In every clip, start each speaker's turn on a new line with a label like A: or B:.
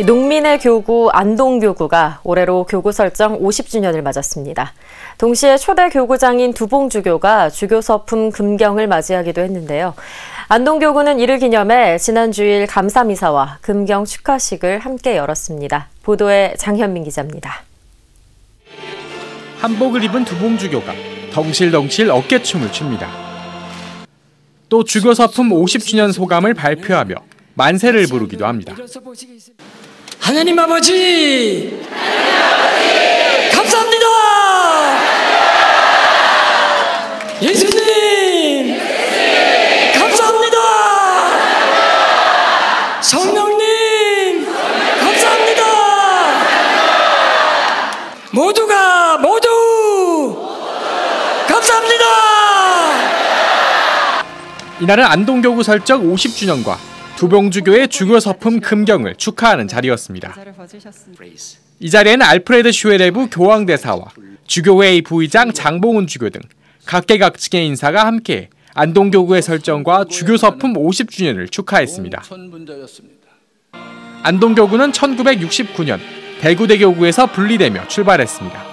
A: 농민의 교구 안동교구가 올해로 교구 설정 50주년을 맞았습니다. 동시에 초대 교구장인 두봉주교가 주교서품 금경을 맞이하기도 했는데요. 안동교구는 이를 기념해 지난 주일 감사미사와 금경 축하식을 함께 열었습니다. 보도에 장현민 기자입니다.
B: 한복을 입은 두봉주교가 덩실덩실 어깨춤을 춥니다. 또 주교서품 50주년 소감을 발표하며 만세를 부르기도 합니다.
C: 하나님 아버지, 감사합니다. 예수님, 감사합니다. 성령님, 감사합니다. 모두가 모두 감사합니다.
B: 이날은 안동교구 설정 50주년과 두봉주교의 주교 서품 금경을 축하하는 자리였습니다. 이 자리에는 알프레드 슈에레브 교황대사와 주교회의 부의장 장봉훈 주교 등 각계각층의 인사가 함께 안동교구의 설정과 주교 서품 50주년을 축하했습니다. 안동교구는 1969년 대구대교구에서 분리되며 출발했습니다.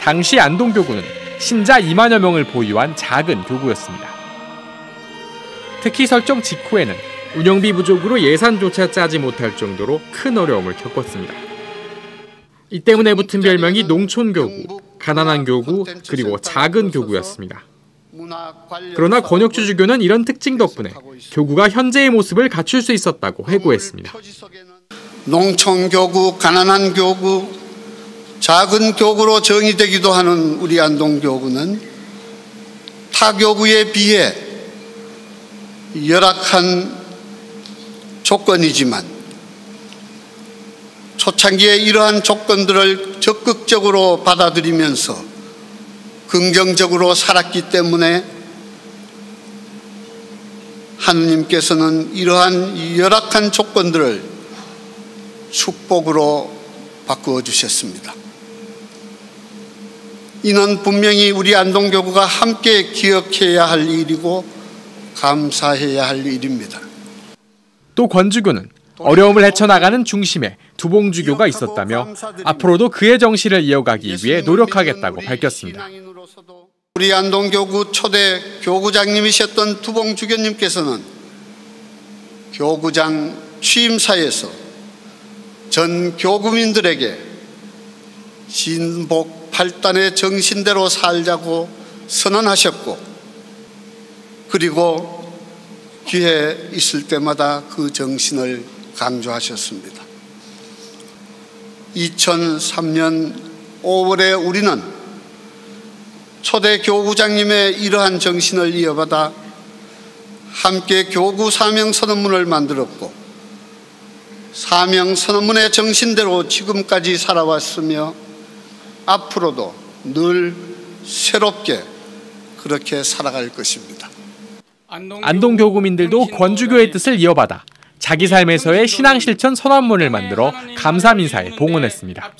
B: 당시 안동교구는 신자 2만여 명을 보유한 작은 교구였습니다. 특히 설정 직후에는 운영비 부족으로 예산조차 짜지 못할 정도로 큰 어려움을 겪었습니다. 이 때문에 붙은 별명이 농촌 교구, 가난한 교구, 그리고 작은 교구였습니다. 그러나 권혁주 주교는 이런 특징 덕분에 교구가 현재의 모습을 갖출 수 있었다고 회고했습니다.
D: 농촌 교구, 가난한 교구, 작은 교구로 정의되기도 하는 우리 안동 교구는 타 교구에 비해 열악한 조건이지만 초창기에 이러한 조건들을 적극적으로 받아들이면서 긍정적으로 살았기 때문에 하느님께서는 이러한 열악한 조건들을 축복으로 바꾸어 주셨습니다. 이는 분명히 우리 안동교구가 함께 기억해야 할 일이고 감사해야 할 일입니다.
B: 또 권주교는 어려움을 헤쳐나가는 중심에 두봉주교가 있었다며 앞으로도 그의 정신을 이어가기 위해 노력하겠다고 밝혔습니다.
D: 우리 안동교구 초대 교구장님이셨던 두봉주교님께서는 교구장 취임사에서 전 교구민들에게 신복 8단의 정신대로 살자고 선언하셨고 그리고 기회 있을 때마다 그 정신을 강조하셨습니다. 2003년 5월에 우리는 초대 교구장님의 이러한 정신을 이어받아 함께 교구 사명 선언문을 만들었고 사명 선언문의 정신대로 지금까지 살아왔으며 앞으로도 늘 새롭게 그렇게 살아갈 것입니다.
B: 안동 교구민들도 권주교의 뜻을 이어받아 자기 삶에서의 신앙 실천 선언문을 만들어 감사 민사에 봉헌했습니다.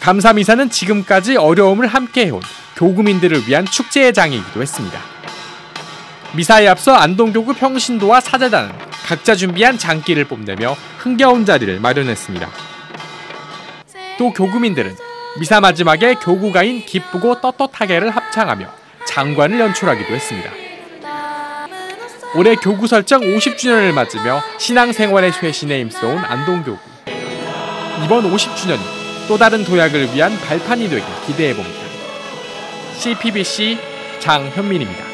B: 감사 미사는 지금까지 어려움을 함께 해온 교구민들을 위한 축제의 장이기도 했습니다. 미사에 앞서 안동교구 평신도와 사제단은 각자 준비한 장기를 뽐내며 흥겨운 자리를 마련했습니다. 또 교구민들은 미사 마지막에 교구가인 기쁘고 떳떳하게를 합창하며 장관을 연출하기도 했습니다. 올해 교구 설정 50주년을 맞으며 신앙생활의 쇄신에 힘써온 안동교구. 이번 50주년이 또 다른 도약을 위한 발판이 되길 기대해봅니다. CPBC 장현민입니다.